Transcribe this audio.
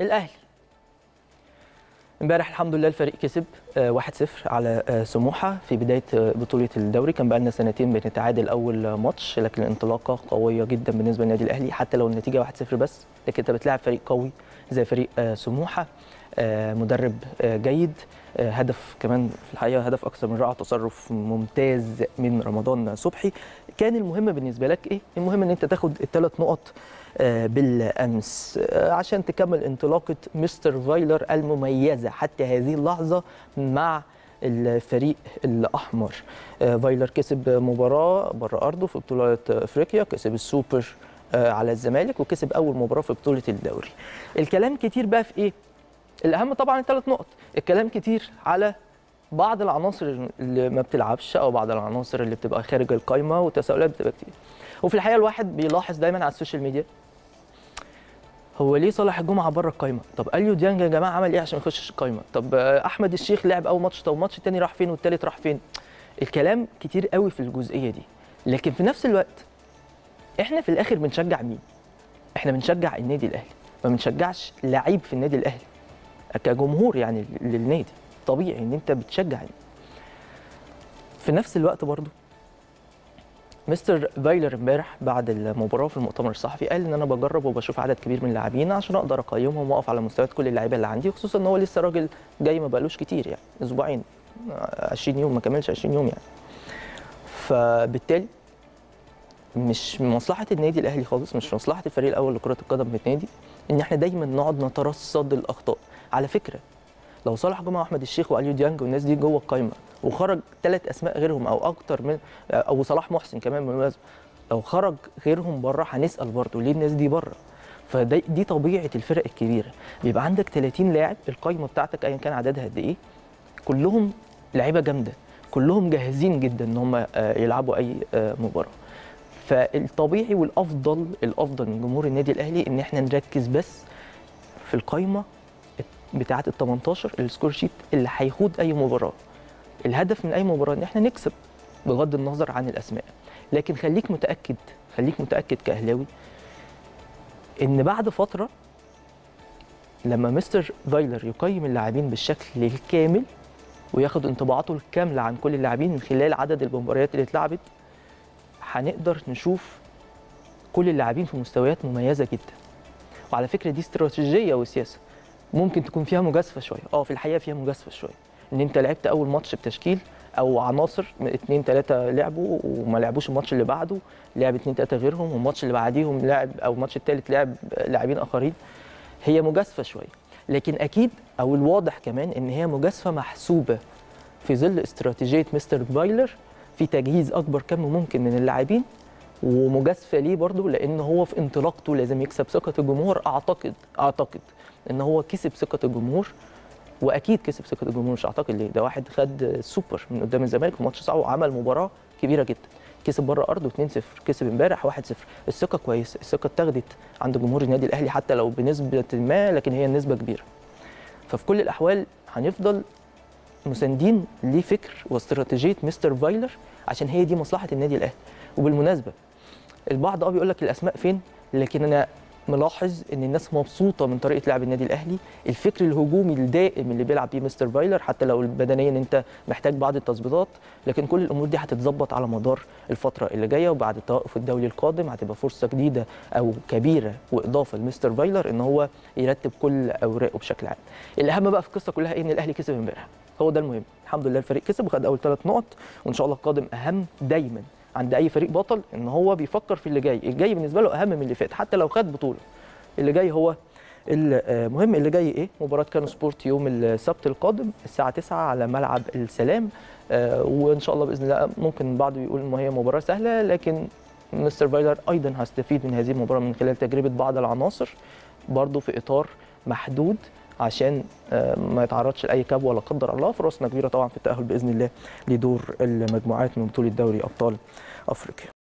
الأهلي. امبارح الحمد لله الفريق كسب آه، 1-0 على آه، سموحة في بداية آه، بطولة الدوري. كان بقى لنا سنتين بنتعادل أول ماتش لكن الانطلاقه قوية جدا بالنسبة للنادي الأهلي. حتى لو النتيجة 1-0 بس لكن أنت بتلاعب فريق قوي زي فريق آه، سموحة. آه، مدرب آه، جيد. آه، هدف كمان في الحقيقة هدف أكثر من رائع تصرف ممتاز من رمضان صبحي. كان المهم بالنسبة لك إيه؟ المهم إن أنت تاخد الثلاث نقط آه، بالأمس آه، عشان تكمل انطلاقة مستر فايلر المميزة حتى هذه اللحظة مع الفريق الأحمر. آه، فايلر كسب مباراة بره أرضه في بطولة أفريقيا كسب السوبر آه، على الزمالك وكسب أول مباراة في بطولة الدوري. الكلام كتير بقى في إيه؟ الأهم طبعا الثلاث نقط. الكلام كتير على بعض العناصر اللي ما بتلعبش أو بعض العناصر اللي بتبقى خارج القايمة والتساؤلات بتبقى كتير. وفي الحقيقة الواحد بيلاحظ دايما على ال social media هو ليه صالح الجمعة بره القايمة؟ طب أليو ديانج يا جماعة عمل إيه عشان ما يخشش القايمة؟ طب أحمد الشيخ لعب أول ماتش طب الماتش التاني راح فين والتالت راح فين؟ الكلام كتير قوي في الجزئية دي. لكن في نفس الوقت إحنا في الآخر بنشجع مين؟ إحنا بنشجع النادي الأهلي ما بنشجعش لعيب في النادي الأهلي. كجمهور يعني للنادي طبيعي إن أنت بتشجع. في نفس الوقت برضو مستر فايلر امبارح بعد المباراة في المؤتمر الصحفي قال إن أنا بجرب وبشوف عدد كبير من اللاعبين عشان أقدر أقيمهم وأقف على مستويات كل اللعيبة اللي عندي خصوصا إن هو لسه راجل جاي ما بقالوش كتير يعني أسبوعين 20 يوم ما كملش 20 يوم يعني. فبالتالي مش مصلحة النادي الأهلي خالص مش مصلحة الفريق الأول لكرة القدم في النادي إن إحنا دايما نقعد نترصد الأخطاء. على فكرة لو صالح جمعة وأحمد الشيخ وأليو ديانج والناس دي جوه القايمة وخرج ثلاث أسماء غيرهم أو أكتر من أو صلاح محسن كمان بالمناسبة لو خرج غيرهم بره هنسأل برضه ليه الناس دي بره؟ فدي دي طبيعة الفرق الكبيرة. بيبقى عندك 30 لاعب القايمة بتاعتك ايا كان عددها قد إيه؟ كلهم لعيبة جامدة كلهم جاهزين جدا إن هم آه، يلعبوا أي آه، مباراة. فالطبيعي والأفضل الأفضل من جمهور النادي الأهلي إن إحنا نركز بس في القايمة بتاعة ال 18 ال score sheet اللي هيخوض أي مباراة. الهدف من أي مباراة إن إحنا نكسب بغض النظر عن الأسماء. لكن خليك متأكد خليك متأكد كأهلاوي إن بعد فترة لما مستر فايلر يقيم اللاعبين بالشكل الكامل وياخد انطباعاته الكاملة عن كل اللاعبين من خلال عدد المباريات اللي اتلعبت هنقدر نشوف كل اللاعبين في مستويات مميزة جدا. وعلى فكرة دي استراتيجية وسياسة. ممكن تكون فيها مجازفة شوية. آه في الحقيقة فيها مجازفة شوية. إن أنت لعبت أول ماتش بتشكيل أو عناصر اثنين ثلاثة لعبوا وما لعبوش الماتش اللي بعده لعب اثنين ثلاثة غيرهم والماتش اللي بعديهم لعب أو الماتش الثالث لعب لاعبين آخرين. هي مجازفة شوية. لكن أكيد أو الواضح كمان إن هي مجازفة محسوبة في ظل استراتيجية مستر فايلر في تجهيز أكبر كم ممكن من اللاعبين ومجازفة ليه برضه لأن هو في انطلاقته لازم يكسب ثقة الجمهور. أعتقد أعتقد إن هو كسب ثقة الجمهور وأكيد كسب ثقة الجمهور مش أعتقد ليه. ده واحد خد سوبر من قدام الزمالك في ماتش صعب وعمل مباراة كبيرة جدا. كسب بره أرضه 2-0 كسب امبارح 1-0 الثقة كويسة الثقة اتاخدت عند جمهور النادي الأهلي حتى لو بنسبة ما لكن هي النسبة كبيرة. ففي كل الأحوال هنفضل مساندين لفكر واستراتيجية مستر فايلر عشان هي دي مصلحة النادي الأهلي. وبالمناسبة البعض آه بيقول لك الأسماء فين لكن أنا ملاحظ إن الناس مبسوطة من طريقة لعب النادي الأهلي. الفكر الهجومي الدائم اللي بيلعب بيه مستر فايلر حتى لو بدنيا أنت محتاج بعض التظبيطات لكن كل الأمور دي هتتظبط على مدار الفترة اللي جاية. وبعد التوقف الدولي القادم هتبقى فرصة جديدة أو كبيرة وإضافة لمستر فايلر إن هو يرتب كل أوراقه بشكل عام. الأهم بقى في القصة كلها إيه؟ إن الأهلي كسب امبارح. هو ده المهم. الحمد لله الفريق كسب وخد أول ثلاث نقط وإن شاء الله القادم أهم دايما عند أي فريق بطل إن هو بيفكر في اللي جاي. الجاي بالنسبة له أهم من اللي فات حتى لو خد بطولة. اللي جاي هو المهم اللي جاي إيه؟ مباراة كانو سبورت يوم السبت القادم الساعة 9 على ملعب السلام. آه، وإن شاء الله بإذن الله ممكن البعض يقول إن هي مباراة سهلة لكن مستر فايلر أيضا هيستفيد من هذه المباراة من خلال تجربة بعض العناصر برضه في إطار محدود. عشان آه، ما يتعرضش لأي كبوة لا قدر الله. فرصنا كبيرة طبعا في التأهل بإذن الله لدور المجموعات من بطولة دوري أبطال أفريقيا.